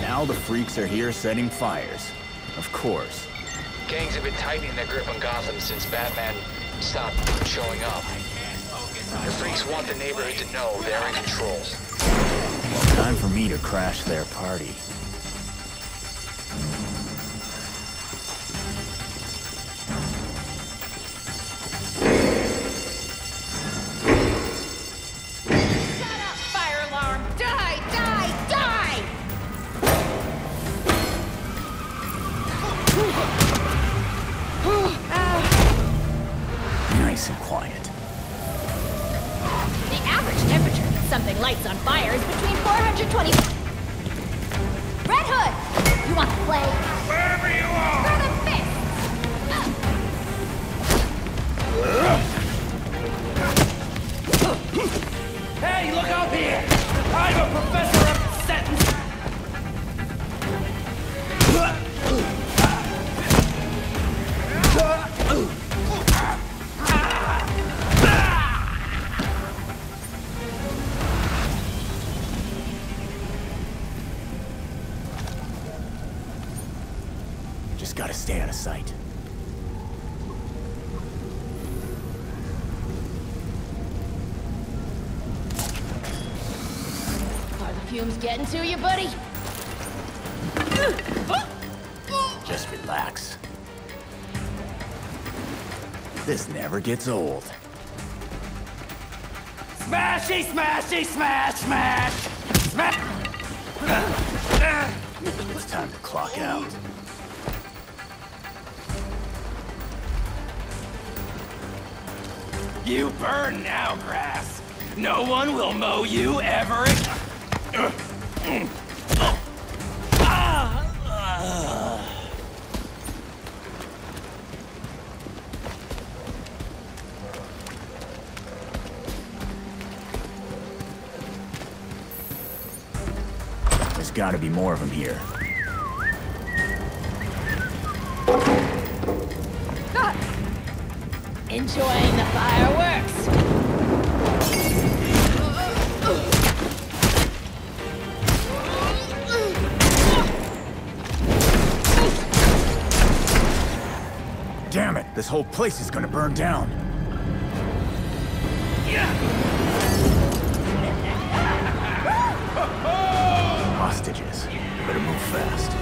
Now the freaks are here setting fires. Of course. Gangs have been tightening their grip on Gotham since Batman stopped showing up. The freaks want the neighborhood to know they're in control. Time for me to crash their party. Nice and quiet. The average temperature that something lights on fire is between 420... Just gotta stay out of sight. Are the fumes getting to you, buddy? Just relax. This never gets old. Smashy, smashy, smash, smash! Smash! It's time to clock out. You burn now, grass. No one will mow you ever There's gotta be more of them here. Enjoying the fireworks? Damn it! This whole place is gonna burn down. Hostages. Better move fast.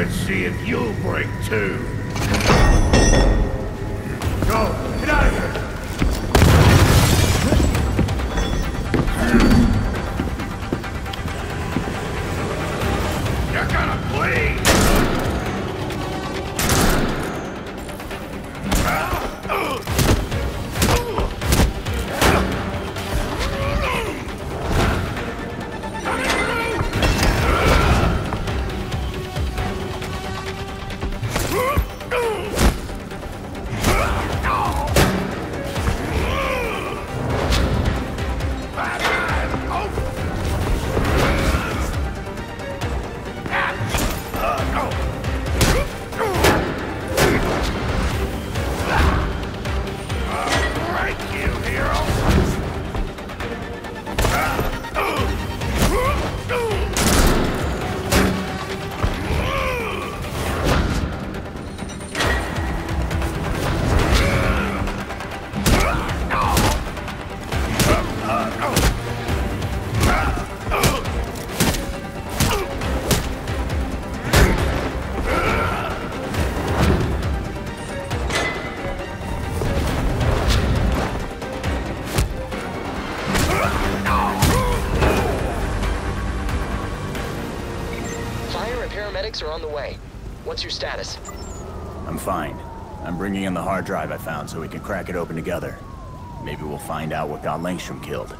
Let's see if you'll break too. Are on the way. What's your status? I'm fine. I'm bringing in the hard drive I found so we can crack it open together. Maybe we'll find out what got Langstrom killed.